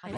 はい。